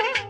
Yeah.